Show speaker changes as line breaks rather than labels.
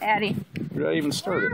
Addie.
You're not even started.